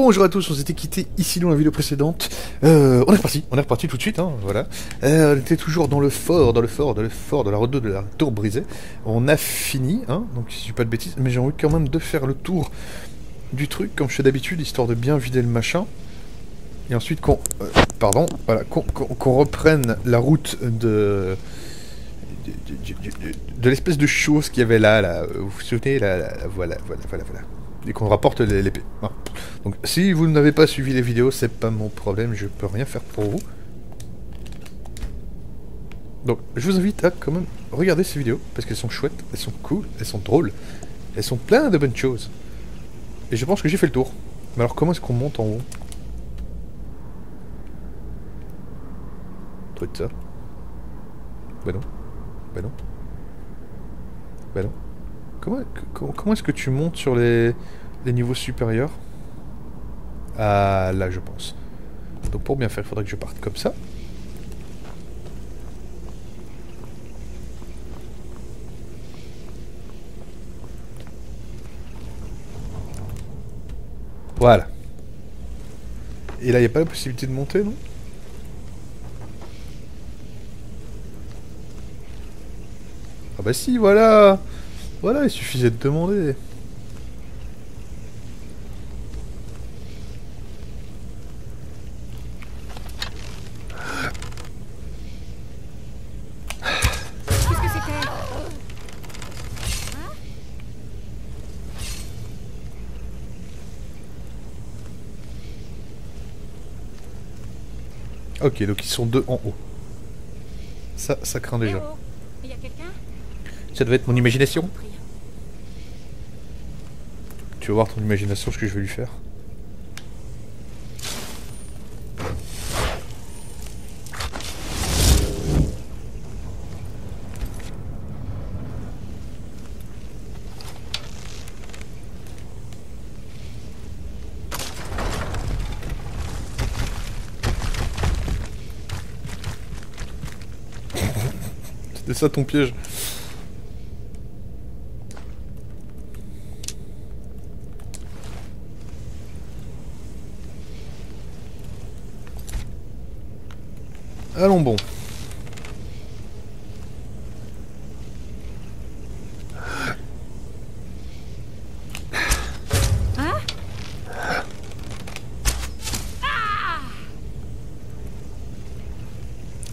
Bonjour à tous, on s'était quitté ici dans la vidéo précédente. Euh, on est reparti, on est reparti tout de suite, hein, voilà. Euh, on était toujours dans le fort, dans le fort, dans le fort de la route de la tour brisée. On a fini, hein, donc si je dis pas de bêtises, mais j'ai envie quand même de faire le tour du truc comme je fais d'habitude, histoire de bien vider le machin. Et ensuite qu'on, euh, pardon, voilà, qu'on reprenne la route de l'espèce de chose qu'il y avait là, vous vous souvenez, là voilà, voilà, voilà, voilà et qu'on rapporte l'épée. Donc si vous n'avez pas suivi les vidéos, c'est pas mon problème, je peux rien faire pour vous. Donc je vous invite à quand même regarder ces vidéos, parce qu'elles sont chouettes, elles sont cool, elles sont drôles, elles sont plein de bonnes choses. Et je pense que j'ai fait le tour. Mais alors comment est-ce qu'on monte en haut? Truc ça. Bah non. Bah non. Bah non. Comment, comment, est-ce que tu montes sur les, les niveaux supérieurs Ah, là, je pense. Donc pour bien faire, il faudrait que je parte comme ça. Voilà. Et là, il n'y a pas la possibilité de monter, non? Ah bah si, voilà voilà, il suffisait de demander. Ok, donc ils sont deux en haut. Ça, ça craint déjà. A Ça devait être mon imagination. Tu vas voir ton imagination ce que je vais lui faire. C'était ça ton piège. Allons bon.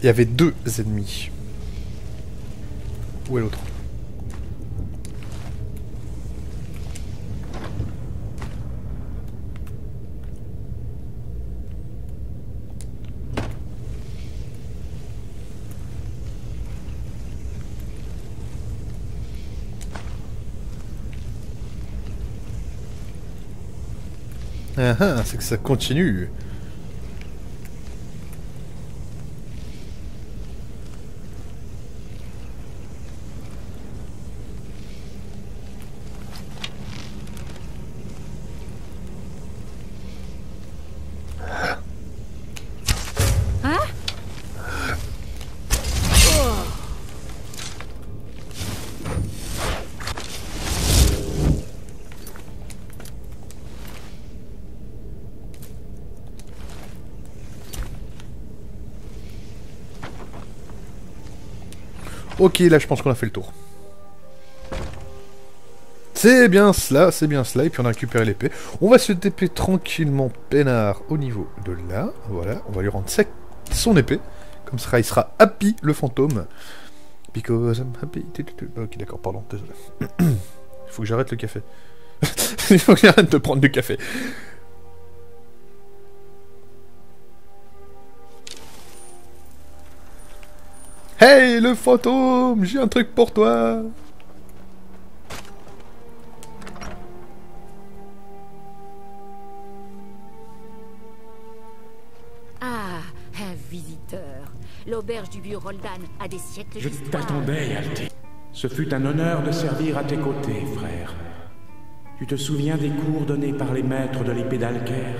Il y avait deux ennemis. Où est l'autre Ah ah, c'est que ça continue. Hein Ok, là je pense qu'on a fait le tour. C'est bien cela, c'est bien cela, et puis on a récupéré l'épée. On va se TP tranquillement peinard au niveau de là, voilà, on va lui rendre sec son épée, comme ça il sera happy le fantôme. Because I'm happy. Ok d'accord, pardon, désolé. Il faut que j'arrête le café. Il faut que j'arrête de prendre du café. Hey le fantôme, j'ai un truc pour toi. Ah, un visiteur. L'auberge du vieux Roldan a des siècles Je d'histoire. t'attendais, Yalti. Ce fut un honneur de servir à tes côtés, frère. Tu te souviens des cours donnés par les maîtres de l'épée d'Alker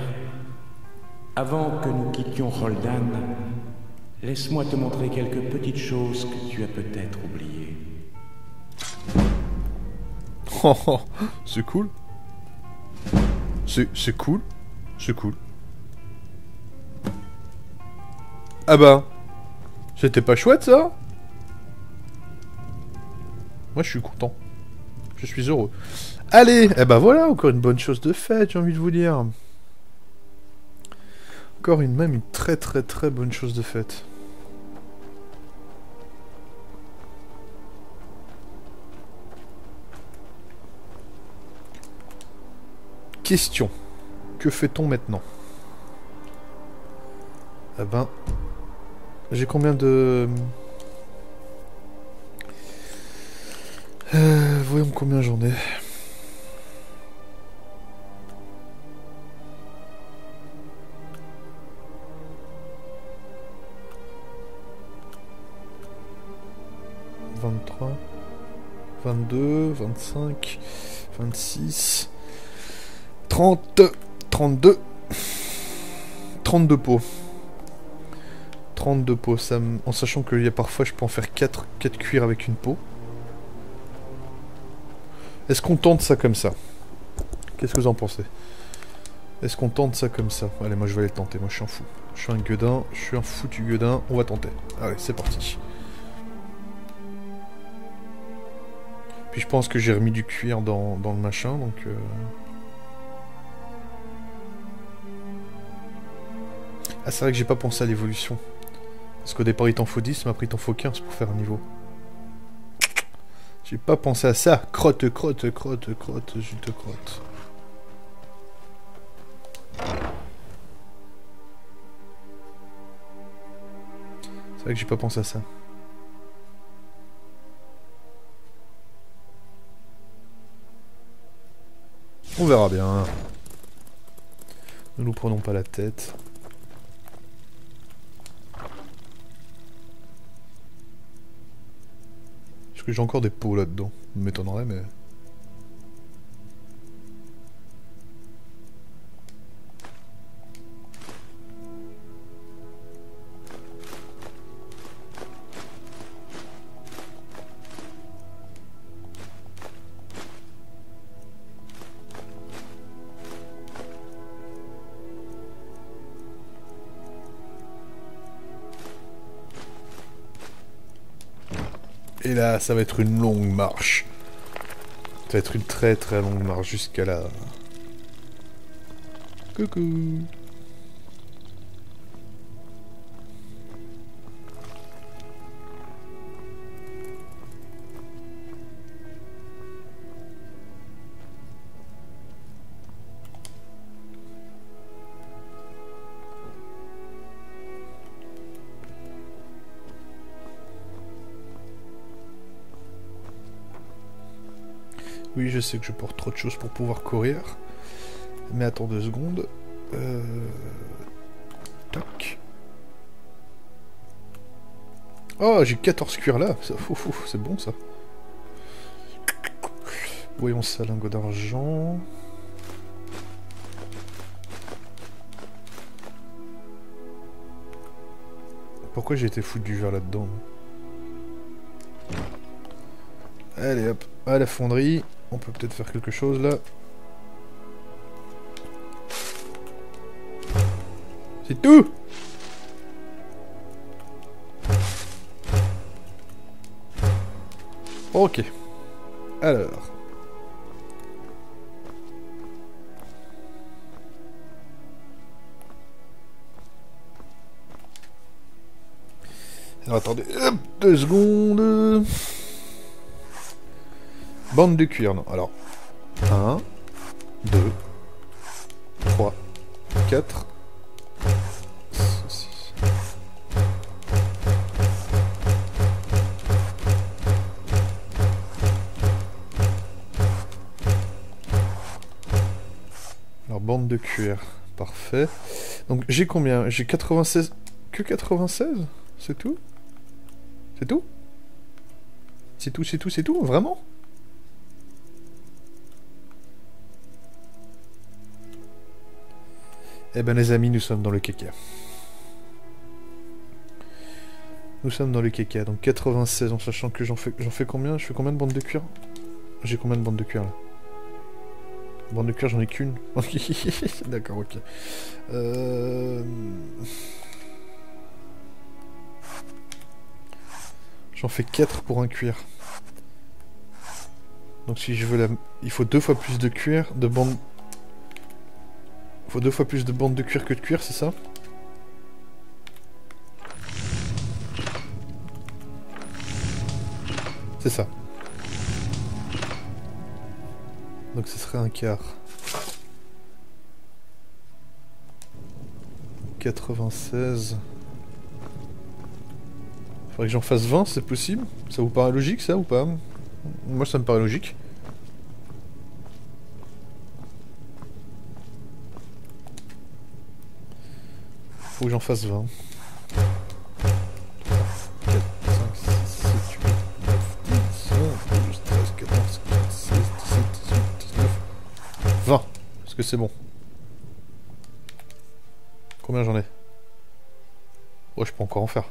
Avant que nous quittions Roldan, laisse-moi te montrer quelques petites choses que tu as peut-être oubliées. Oh, oh, c'est cool. C'est cool. C'est cool. Ah bah. C'était pas chouette ça Moi je suis content. Je suis heureux. Allez, eh ben voilà, encore une bonne chose de faite, j'ai envie de vous dire. Encore une même une très très très bonne chose de faite. Question. Que fait-on maintenant? Eh ben... J'ai combien de... Euh, voyons combien j'en ai. « 23, 22, 25, 26, 30, 32, 32 pots. 32 pots, ça en sachant qu'il y a parfois je peux en faire 4, 4 cuirs avec une peau. Est-ce qu'on tente ça comme ça? Qu'est-ce que vous en pensez? Est-ce qu'on tente ça comme ça? Allez, moi je vais aller tenter, moi je suis un fou. Je suis un gueudin, je suis un foutu gueudin, on va tenter. Allez, c'est parti. Puis je pense que j'ai remis du cuir dans, dans le machin, donc... Euh... Ah, c'est vrai que j'ai pas pensé à l'évolution. Parce qu'au départ, il t'en faut 10, mais après, il t'en faut 15 pour faire un niveau. J'ai pas pensé à ça. Crotte, crotte, crotte, crotte, je te crotte. C'est vrai que j'ai pas pensé à ça. On verra bien. Ne nous prenons pas la tête. Que j'ai encore des pots là-dedans. M'étonnerait, mais... là, ça va être une longue marche. Ça va être une très très longue marche jusqu'à là. Coucou Oui, je sais que je porte trop de choses pour pouvoir courir. Mais attends deux secondes. Euh... Toc. Oh, j'ai 14 cuirs là. C'est bon ça. Voyons ça, lingot d'argent. Pourquoi j'ai été foutu du verre là-dedans Allez hop, à la fonderie. On peut peut-être faire quelque chose là. C'est tout Ok. Alors. Alors attendez, deux secondes. Bande de cuir, non. Alors, 1, 2, 3, 4, 6. Alors, bande de cuir, parfait. Donc, j'ai combien? J'ai 96... Que 96 C'est tout? C'est tout? C'est tout, c'est tout, c'est tout? Vraiment? Eh ben les amis, nous sommes dans le caca. Nous sommes dans le caca, donc 96 en sachant que j'en fais, fais combien? Je fais combien de bandes de cuir? J'ai combien de bandes de cuir là? Bande de cuir, j'en ai qu'une. D'accord, ok. Euh... J'en fais 4 pour un cuir. Donc si je veux la... Il faut deux fois plus de cuir, de bande... Faut deux fois plus de bandes de cuir que de cuir, c'est ça C'est ça. Donc ce serait un quart. 96. Faudrait que j'en fasse 20, c'est possible? Ça vous paraît logique ça ou pas? Moi ça me paraît logique. J'en fasse 20. 4, 5, 6, 7, 8, 9, 10, 11, 12, 13, 14, 15, 16, 17, 18, 19, 20. Est-ce que c'est bon? Combien j'en ai? Oh, je peux encore en faire.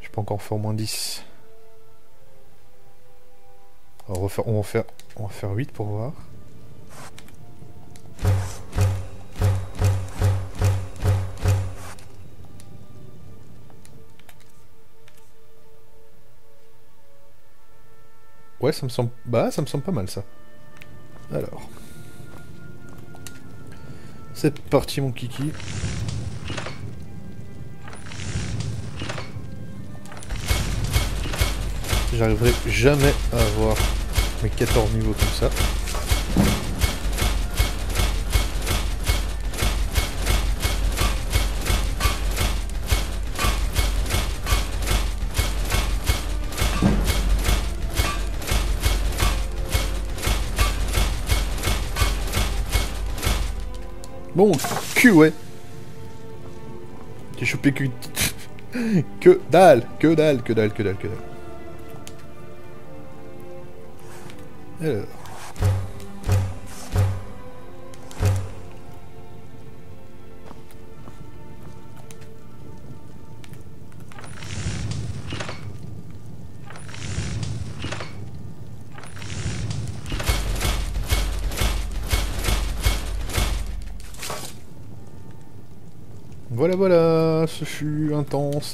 Je peux encore en faire au moins 10. on, va faire, on, va faire, on va faire 8 pour voir. Ouais, ça me semble... Bah, ça me semble pas mal, ça. Alors... C'est parti, mon kiki. J'arriverai jamais à avoir mes 14 niveaux comme ça. Bon, cul, ouais. J'ai chopé que... que dalle, que dalle, que dalle, que dalle, que dalle. Alors...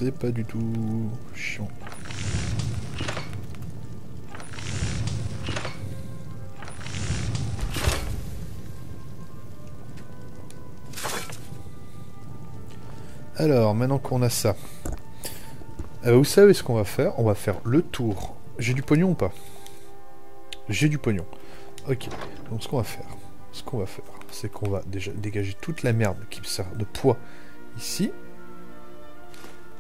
et pas du tout chiant. Alors, maintenant qu'on a ça, euh, vous savez ce qu'on va faire? On va faire le tour. J'ai du pognon ou pas? J'ai du pognon. Ok, donc ce qu'on va faire, ce qu'on va faire, c'est qu'on va déjà dégager toute la merde qui me sert de poids ici.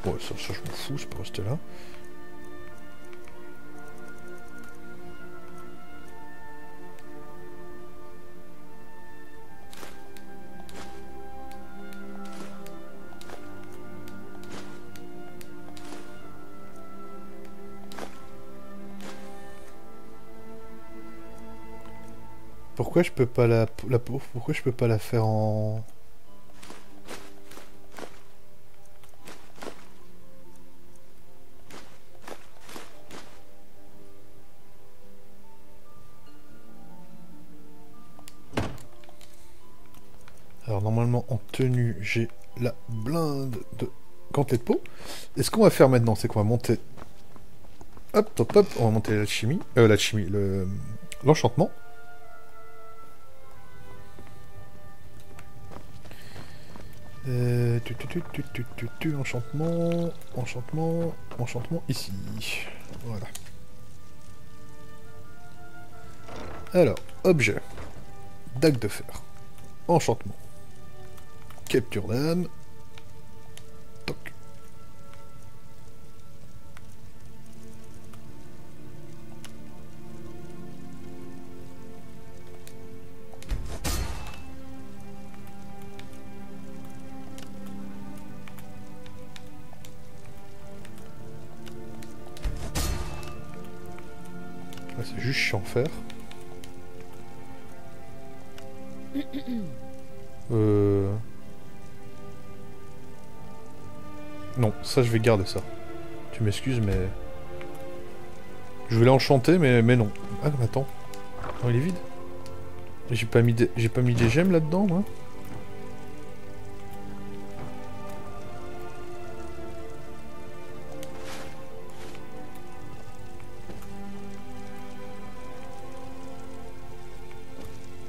Bon, ça, ça je m'en fous, je peux rester là. Pourquoi je peux pas la, la pourquoi je peux pas la faire en tenue j'ai la blinde de gantelet de peau. Et ce qu'on va faire maintenant c'est qu'on va monter... Hop, hop, hop, on va monter l'alchimie, euh, l'alchimie, l'enchantement. Euh, tu, tu, tu, tu, tu, tu, tu, enchantement, enchantement, enchantement ici. Voilà. Alors, objet. Dague de fer. Enchantement. Capture d'âme. C'est juste chiant faire. Je vais garder ça. Tu m'excuses mais... Je voulais enchanter mais, mais non. Ah attends. Oh, il est vide. J'ai pas mis des... j'ai pas mis des gemmes là-dedans, moi.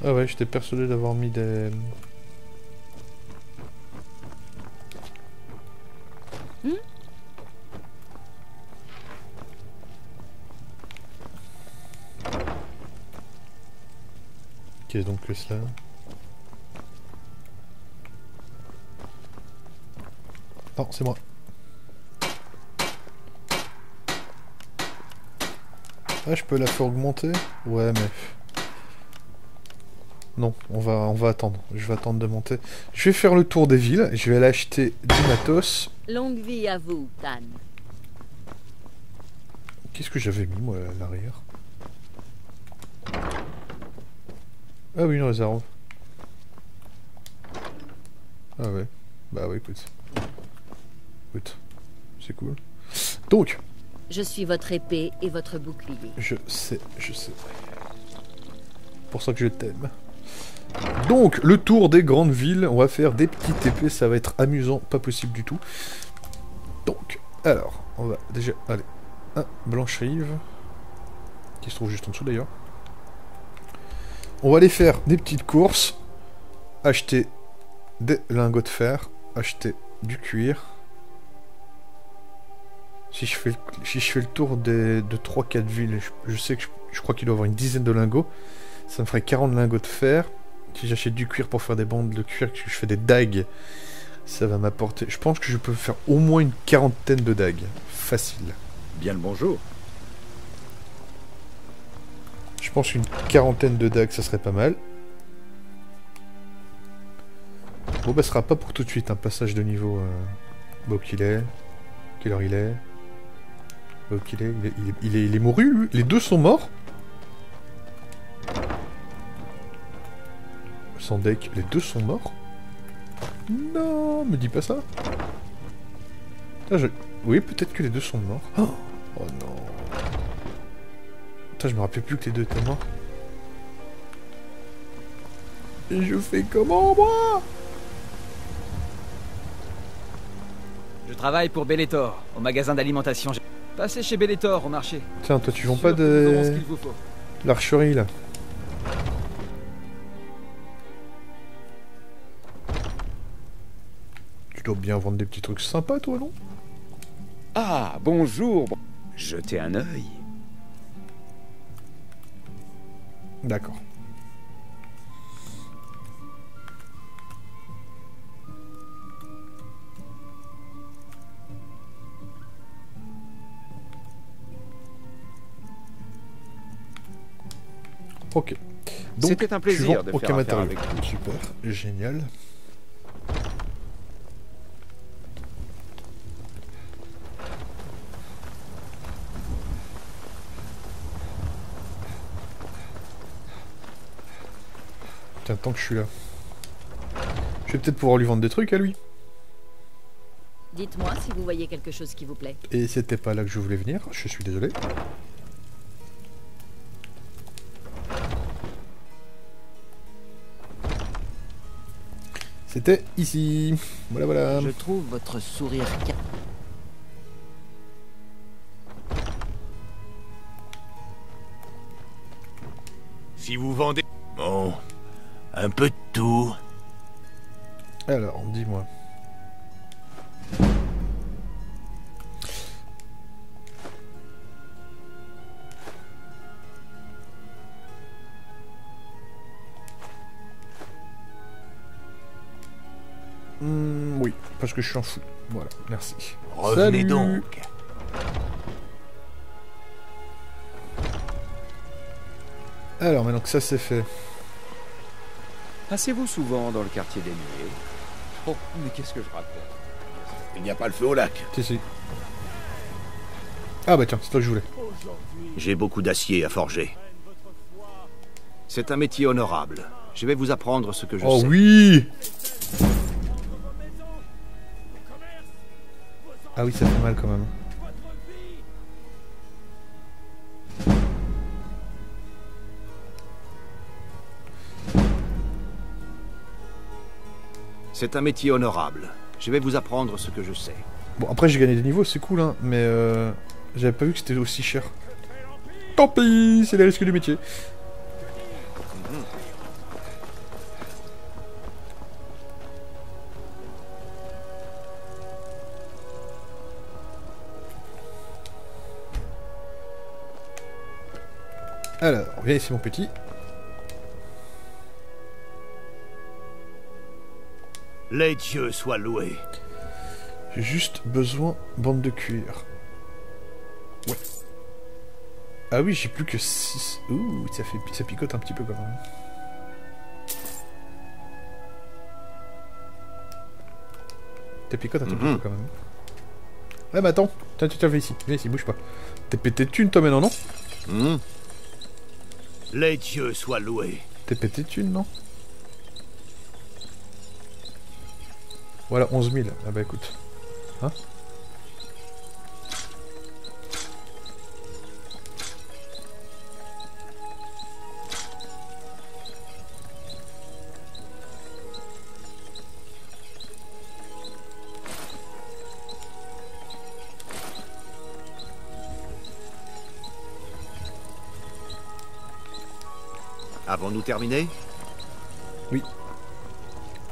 Ah ouais, j'étais persuadé d'avoir mis des... que cela Non, c'est moi. Ah, je peux la faire augmenter? Ouais, mais... Non, on va, on va attendre. Je vais attendre de monter. Je vais faire le tour des villes. Je vais aller acheter du matos. Longue vie à vous, Tan. Qu'est-ce que j'avais mis, moi, à l'arrière? Ah oui, une réserve. Ah ouais. Bah ouais, écoute. Écoute. C'est cool. Donc, Je suis votre épée et votre bouclier. je sais, je sais. Pour ça que je t'aime. Donc, le tour des grandes villes. On va faire des petites épées. Ça va être amusant. Pas possible du tout. Donc, alors, on va déjà... Allez. Un blanche-rive. Qui se trouve juste en dessous d'ailleurs. On va aller faire des petites courses. Acheter des lingots de fer. Acheter du cuir. Si je fais le, tour de 3-4 villes, je, sais que je, crois qu'il doit avoir une dizaine de lingots. Ça me ferait 40 lingots de fer. Si j'achète du cuir pour faire des bandes de cuir, que je fais des dagues, ça va m'apporter... Je pense que je peux faire au moins une quarantaine de dagues. Facile. Bien le bonjour. Je pense qu'une quarantaine de dagues, ça serait pas mal. Bon, bah, ce sera pas pour tout de suite, un passage de niveau. Euh... Beau qu'il est. Quelle heure il est Beau qu'il est. Il est, mouru, lui. Les deux sont morts. Sans deck, les deux sont morts. Non, me dis pas ça. Putain, je- Oui, peut-être que les deux sont morts. Oh, oh non. Putain, je me rappelais plus que les deux étaient morts. Et je fais comment, moi? Je travaille pour Bellator, au magasin d'alimentation. Passez chez Bellator au marché. Tiens, toi, tu vends pas de qu'il vous faut. l'archerie, là Tu dois bien vendre des petits trucs sympas, toi, non? Ah, bonjour. Jetez un œil. D'accord. Ok. Donc, C'était un plaisir de faire avec vous. Super, génial. Tant que je suis là. Je vais peut-être pouvoir lui vendre des trucs à lui. Dites-moi si vous voyez quelque chose qui vous plaît. Et c'était pas là que je voulais venir, je suis désolé. C'était ici. Voilà, voilà. Je trouve votre sourire Si vous vendez... Bon, un peu de tout. Alors, dis-moi. Hmm, oui, parce que je suis en fou. Voilà, merci. Revenez Salut. donc. Alors, maintenant que ça c'est fait. Passez-vous souvent dans le quartier des nuées Oh, mais qu'est-ce que je raconte? Il n'y a pas le feu au lac. Si, si. Ah bah tiens, c'est toi que je voulais. J'ai beaucoup d'acier à forger. C'est un métier honorable. Je vais vous apprendre ce que je Oh sais. oui Ah oui, ça fait mal quand même. C'est un métier honorable. Je vais vous apprendre ce que je sais. Bon, après, j'ai gagné des niveaux, c'est cool, hein, mais euh, j'avais pas vu que c'était aussi cher. Tant pis, c'est les risques du métier. Alors, viens ici mon petit. Les dieux soient loués. J'ai juste besoin bande de cuir. Ouais. Ah oui, j'ai plus que 6. Ouh, ça, fait, ça picote un petit peu quand même. Ça picote un petit peu Mhm. quand même. Ouais, mais attends. Tiens, tiens, tiens, viens ici. Viens ici, bouge pas. T'es pété de thunes, toi, maintenant, non Hmm Les dieux soient loués. T'es pété de thunes, non Voilà, 11 000. Ah bah écoute. Hein Avons-nous terminé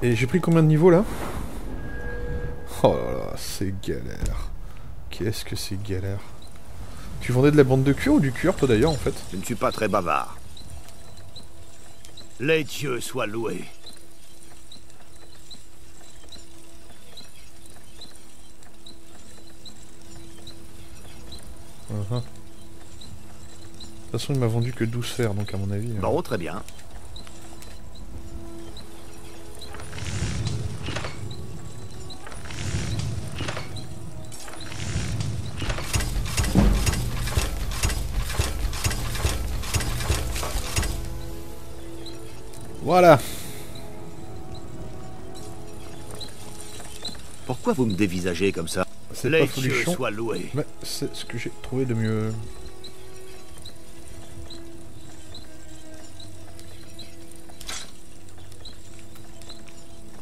Et j'ai pris combien de niveaux là? Oh là là, c'est galère. Qu'est-ce que c'est galère. Tu vendais de la bande de cuir ou du cuir toi d'ailleurs en fait? Je ne suis pas très bavard. Les dieux soient loués. Uh-huh. De toute façon il m'a vendu que 12 fers donc à mon avis... euh, Bon, très bien. Voilà Pourquoi vous me dévisagez comme ça C'est pas folichon. Mais c'est ce que j'ai trouvé de mieux.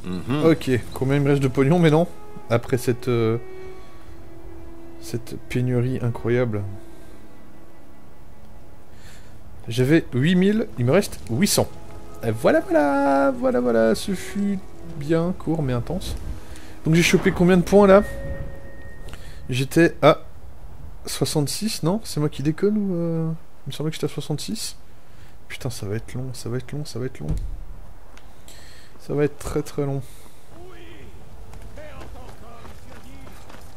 Mhm. Ok, combien il me reste de pognon Mais non, après cette... euh, cette pénurie incroyable. J'avais 8000, il me reste 800. Et voilà, voilà, voilà, voilà, ce fut bien court mais intense. Donc j'ai chopé combien de points là? J'étais à 66, non? C'est moi qui déconne ou... euh, Il me semblait que j'étais à 66. Putain, ça va être long, ça va être long, ça va être long. Ça va être très très long.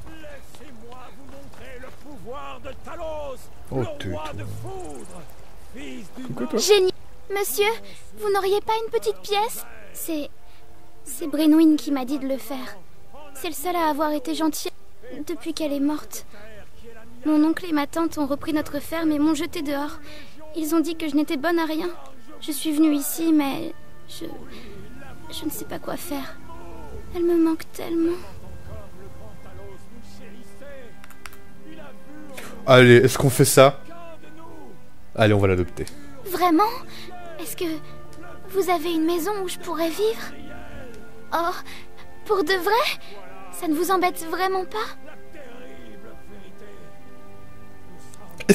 Laissez-moi vous montrer le pouvoir de Talos, Oh, le roi de foudre, fils du Coucou toi. Génial Monsieur, vous n'auriez pas une petite pièce? C'est... C'est Brenwyn qui m'a dit de le faire. C'est le seul à avoir été gentil depuis qu'elle est morte. Mon oncle et ma tante ont repris notre ferme et m'ont jeté dehors. Ils ont dit que je n'étais bonne à rien. Je suis venue ici, mais... Je... Je ne sais pas quoi faire. Elle me manque tellement. Allez, est-ce qu'on fait ça? Allez, on va l'adopter. Vraiment? Est-ce que vous avez une maison où je pourrais vivre? Oh, pour de vrai? Ça ne vous embête vraiment pas?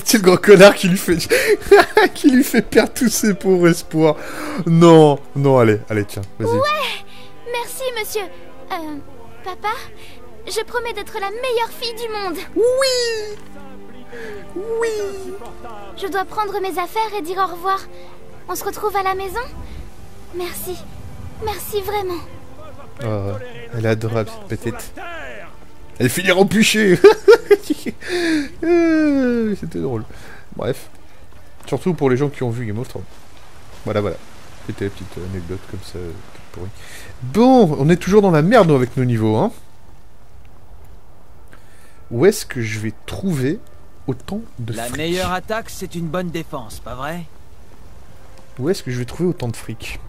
C'est le gros connard qui lui fait qui lui fait perdre tous ses pauvres espoirs? Non, non, allez, allez, tiens, vas-y. Merci, monsieur. Euh, papa Je promets d'être la meilleure fille du monde. Oui Oui Je dois prendre mes affaires et dire au revoir. On se retrouve à la maison Merci. Merci vraiment. Oh, elle est adorable cette petite. Elle finira au bûcher. C'était drôle. Bref. Surtout pour les gens qui ont vu Game of Thrones. Voilà, voilà. C'était la petite anecdote comme ça, toute pourrie. Bon, on est toujours dans la merde nous, avec nos niveaux, hein. Où est-ce que je vais trouver autant de La fric? meilleure attaque, c'est une bonne défense, pas vrai? Où est-ce que je vais trouver autant de fric?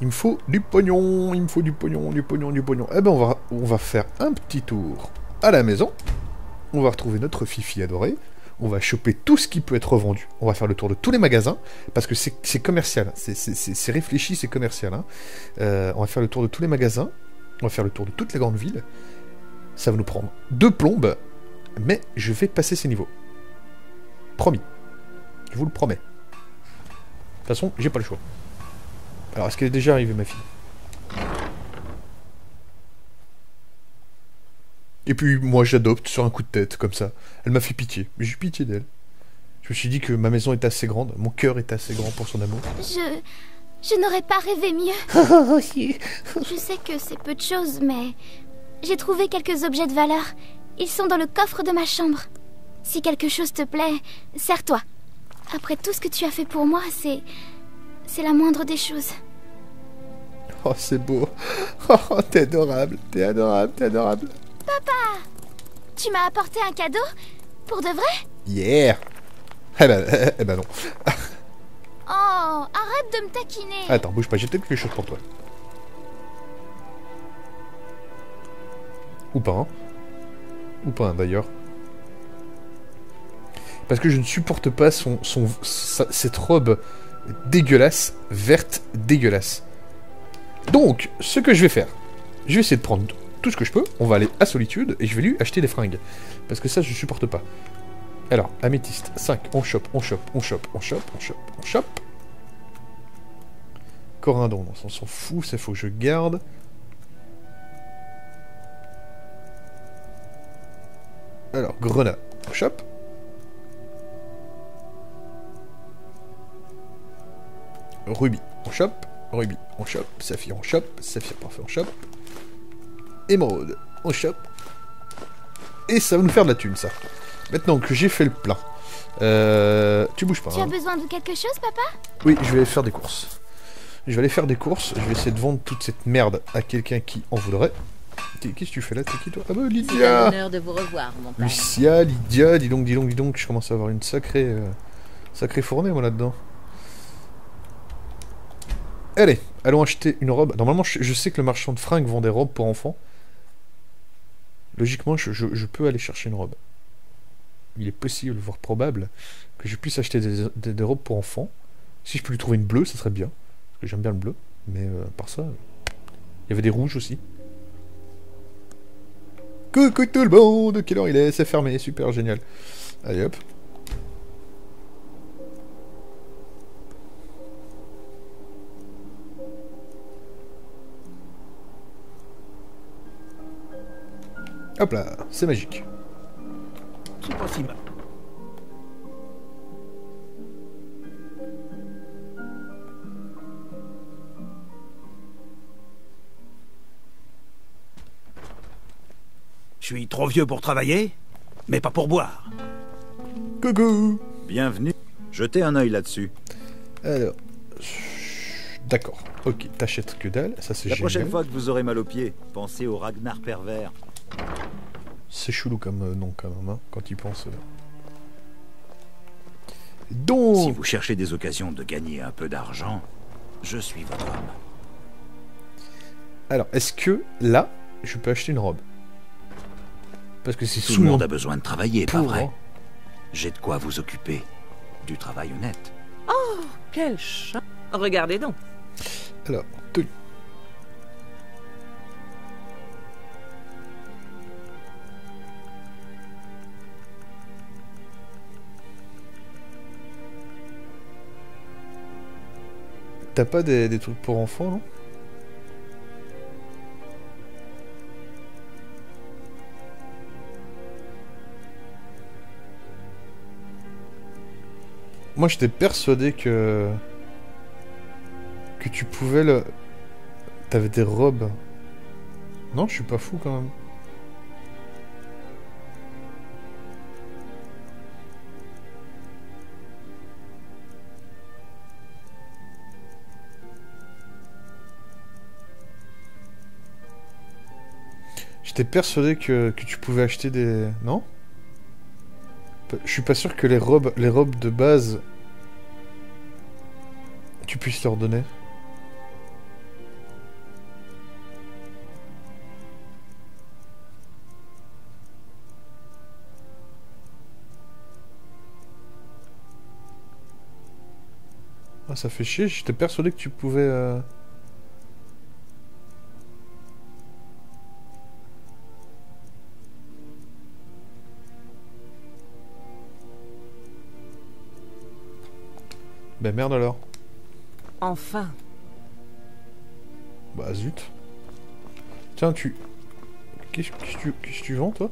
Il me faut du pognon, il me faut du pognon, du pognon, du pognon. Eh ben on va, on va faire un petit tour à la maison. On va retrouver notre Fifi adorée. On va choper tout ce qui peut être revendu. On va faire le tour de tous les magasins, parce que c'est commercial. C'est réfléchi, c'est commercial. hein. Euh, on va faire le tour de tous les magasins. On va faire le tour de toutes les grandes villes. Ça va nous prendre deux plombes, mais je vais passer ces niveaux. Promis. Je vous le promets. De toute façon, j'ai pas le choix. Alors, est-ce qu'elle est déjà arrivée, ma fille? Et puis, moi, j'adopte sur un coup de tête, comme ça. Elle m'a fait pitié. Mais j'ai eu pitié d'elle. Je me suis dit que ma maison est assez grande, mon cœur est assez grand pour son amour. Je. Je n'aurais pas rêvé mieux. Je sais que c'est peu de choses, mais. J'ai trouvé quelques objets de valeur. Ils sont dans le coffre de ma chambre. Si quelque chose te plaît, serre-toi. Après tout ce que tu as fait pour moi, c'est. C'est la moindre des choses. Oh, c'est beau. Oh, t'es adorable, t'es adorable, t'es adorable. Papa Tu m'as apporté un cadeau Pour de vrai? Yeah Eh ben, eh, eh ben non. Oh, arrête de me taquiner Attends, bouge pas, j'ai peut-être quelque chose pour toi. Ou pas, hein. Ou pas, hein, d'ailleurs. Parce que je ne supporte pas son, son, sa- cette robe dégueulasse, verte dégueulasse. Donc, ce que je vais faire, je vais essayer de prendre tout ce que je peux, on va aller à Solitude, et je vais lui acheter des fringues. Parce que ça, je supporte pas. Alors, améthyste, 5, on chope, on chope, on chope, on chope, on chope, on chope. Corindon, on s'en fout, ça faut que je garde. Alors, grenat, on chope. Ruby, on chope. Ruby, on chope. Saphir, on chope. Saphir parfait, on chope. Émeraude, on chope. Et ça va nous faire de la thune, ça. Maintenant que j'ai fait le plein. Euh, tu bouges pas. Tu as hein. besoin de quelque chose, papa? Oui, je vais aller faire des courses. Je vais aller faire des courses. Je vais essayer de vendre toute cette merde à quelqu'un qui en voudrait. Qu'est-ce que tu fais là? T'es qui toi? Ah bah C'est un Lydia honneur de vous revoir, mon père. Lucia, Lydia, dis donc, dis donc, dis donc, je commence à avoir une sacrée, euh, sacrée fournée moi là-dedans. Allez, allons acheter une robe. Normalement, je, sais que le marchand de fringues vend des robes pour enfants. Logiquement, je, peux aller chercher une robe. Il est possible, voire probable, que je puisse acheter des, robes pour enfants. Si je peux lui trouver une bleue, ça serait bien. Parce que j'aime bien le bleu. Mais euh, par ça, il y avait des rouges aussi. Coucou tout le monde, quelle heure il est C'est fermé, super génial. Allez hop. Hop là, c'est magique. C'est pas si mal. Je suis trop vieux pour travailler, mais pas pour boire. Coucou Bienvenue. Jetez un œil là-dessus. Alors. D'accord. Ok, t'achètes que dalle, ça c'est La génial. prochaine fois que vous aurez mal aux pieds, pensez au Ragnar pervers. C'est chelou comme euh, nom quand même, hein, quand il pense. euh. Donc. Si vous cherchez des occasions de gagner un peu d'argent, je suis votre homme. Alors, est-ce que là, je peux acheter une robe? Parce que c'est Tout le mon monde a besoin de travailler, pas vrai? J'ai de quoi vous occuper. Du travail honnête. Oh, quel chat Regardez donc. Alors, T'as pas des, des trucs pour enfants, non? Moi, j'étais persuadé que que tu pouvais le. T'avais des robes. Non, je suis pas fou quand même. J'étais persuadé que, tu pouvais acheter des... Non? Je suis pas sûr que les robes, les robes de base... Tu puisses leur donner. Ah ça fait chier, j'étais persuadé que tu pouvais... Euh, Ben merde alors. Enfin. Bah zut. Tiens, tu... Qu'est-ce que tu... Qu'est-ce que tu vends, toi?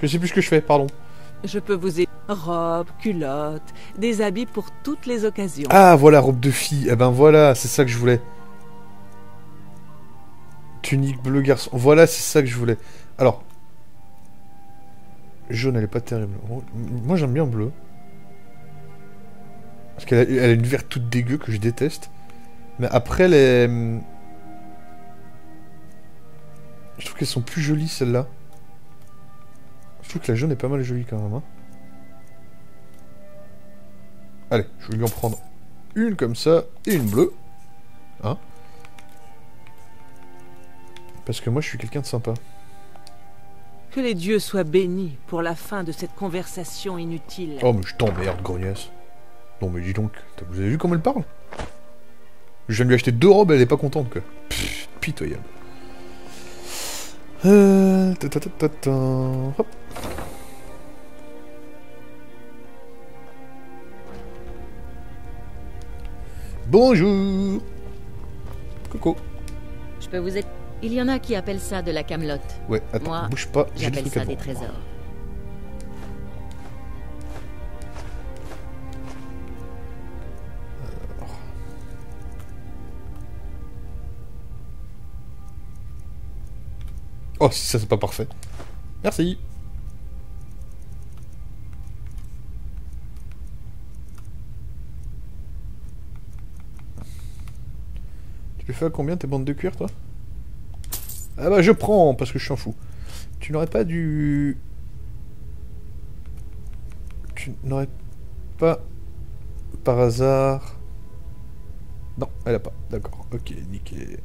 Je sais plus ce que je fais, pardon. Je peux vous aider. Robes, culottes, des habits pour toutes les occasions. Ah, voilà, robe de fille. Eh ben voilà, c'est ça que je voulais. Tunique bleu garçon. Voilà, c'est ça que je voulais. Alors. Jaune, elle est pas terrible. Moi, j'aime bien bleu. Parce qu'elle a, elle a une verte toute dégueu que je déteste. Mais après, les... Je trouve qu'elles sont plus jolies, celles-là. Je trouve que la jaune est pas mal jolie, quand même. hein. Allez, je vais lui en prendre une comme ça et une bleue. Hein Parce que moi, je suis quelqu'un de sympa. Que les dieux soient bénis pour la fin de cette conversation inutile. Oh, mais je t'emmerde, grognasse. Non, mais dis donc, vous avez vu comment elle parle? Je viens de lui acheter deux robes, elle est pas contente, quoi. Pff, pitoyable. Euh... ta, ta, ta, ta, ta. Hop. Bonjour Coco. Je peux vous aider Il y en a qui appellent ça de la camelote. Ouais, attends, Moi, bouge pas, j'ai des j'appelle trucs ça à des trésors. Oh, si ça c'est pas parfait. Merci. Tu les fais à combien tes bandes de cuir, toi? Ah bah je prends, parce que je suis un fou. Tu n'aurais pas dû... Tu n'aurais pas, par hasard... Non, elle a pas. D'accord, ok, nickel.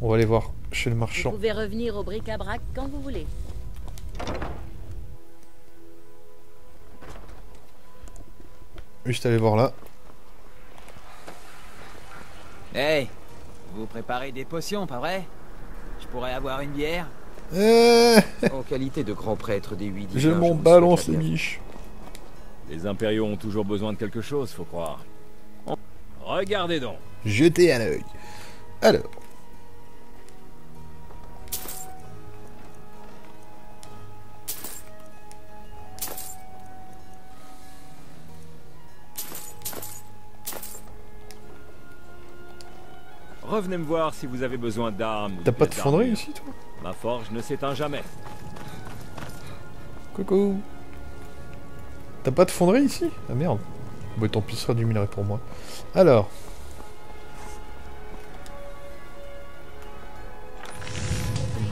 On va aller voir chez le Vous marchand. pouvez revenir au bric-à-brac quand vous voulez. Juste aller voir là. Hey, vous préparez des potions, pas vrai? Je pourrais avoir une bière? Eh, En qualité de grand prêtre des huit J'ai divins, mon je vous ballon, souhaite c'est la bienvenue. niche. Les impériaux ont toujours besoin de quelque chose, faut croire. Regardez donc. Jetez un œil. Alors. Revenez me voir si vous avez besoin d'armes. ou T'as pas de fonderie ici, toi? Ma forge ne s'éteint jamais. Coucou. T'as pas de fonderie ici? Ah merde. Bon, tant pis, sera du minerai pour moi. Alors.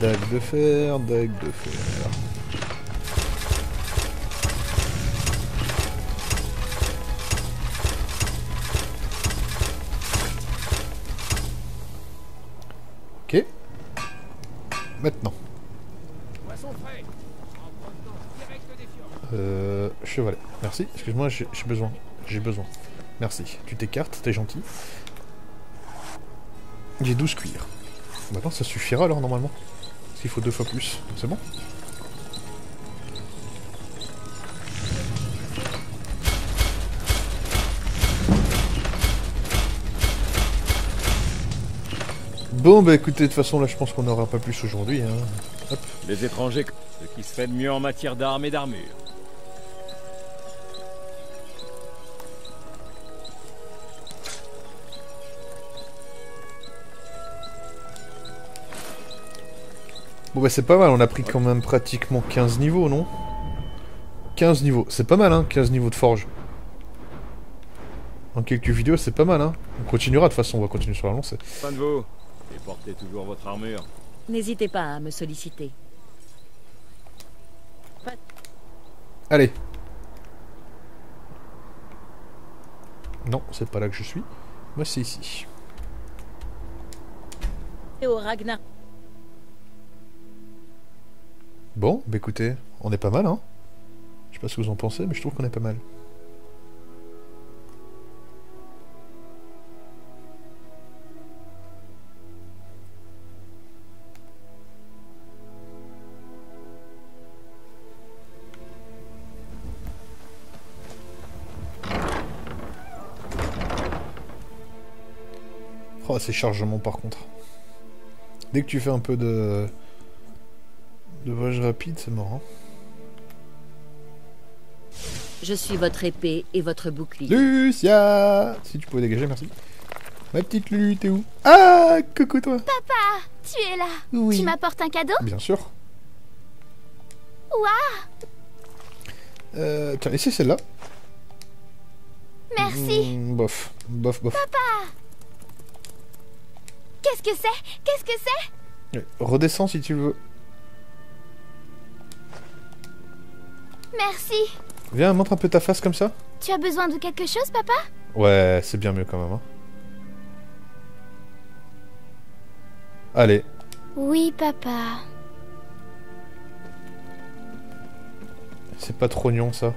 Dague de fer, dague de fer. Maintenant. Euh, chevalet. Merci. Excuse-moi, j'ai besoin. J'ai besoin. Merci. Tu t'écartes, t'es gentil. J'ai 12 cuirs. Maintenant, ça suffira alors, normalement. Parce qu'il faut deux fois plus. C'est bon? Bon, bah écoutez, de toute façon, là, je pense qu'on n'aura pas plus aujourd'hui. Hein. Les étrangers, ce qui se fait de mieux en matière d'armes et d'armure. Bon bah c'est pas mal, on a pris quand même pratiquement 15 niveaux, non? 15 niveaux, c'est pas mal hein, 15 niveaux de forge. En quelques vidéos, c'est pas mal hein. On continuera de toute façon, on va continuer sur la lancée. Fin de vous. Et portez toujours votre armure. N'hésitez pas à me solliciter. Allez. Non, c'est pas là que je suis. Moi c'est ici. Et au Ragnar. Bon, bah écoutez, on est pas mal hein. Je sais pas ce que vous en pensez, mais je trouve qu'on est pas mal. Oh, ces chargements par contre. Dès que tu fais un peu de... De voyage rapide, c'est mort. Hein. Je suis votre épée et votre bouclier. Lucia Si tu pouvais dégager, merci. Ma petite Lulu, t'es où? Ah, coucou toi Papa, tu es là. Oui. Tu m'apportes un cadeau? Bien sûr. Waouh Euh, tiens, et c'est celle-là? Merci. Hmm, Bof, bof, bof. Papa Qu'est-ce que c'est? Qu'est-ce que c'est? Ouais, Redescends si tu veux. Merci. Viens, montre un peu ta face comme ça. Tu as besoin de quelque chose, papa? Ouais, c'est bien mieux quand même. Hein. Allez. Oui, papa. C'est pas trop nion ça.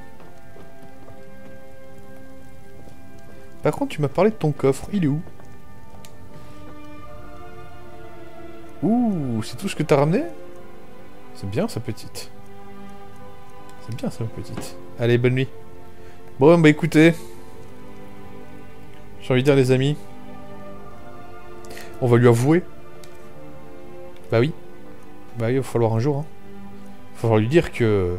Par contre, tu m'as parlé de ton coffre. Il est où? Ouh, c'est tout ce que t'as ramené? C'est bien, sa petite. C'est bien, sa petite. Allez, bonne nuit. Bon, bah écoutez. J'ai envie de dire, les amis. On va lui avouer. Bah oui. Bah oui, il va falloir un jour. Hein. Il va falloir lui dire que...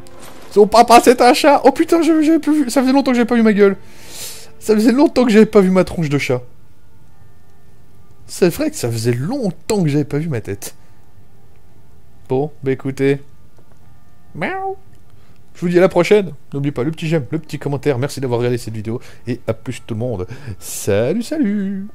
Son papa, c'est un chat Oh putain, j'avais pas vu... Ça faisait longtemps que j'avais pas vu ma gueule. Ça faisait longtemps que j'avais pas vu ma tronche de chat. C'est vrai que ça faisait longtemps que j'avais pas vu ma tête. Bon, bah écoutez. Miaou. Je vous dis à la prochaine. N'oubliez pas le petit j'aime, le petit commentaire. Merci d'avoir regardé cette vidéo. Et à plus tout le monde. Salut, salut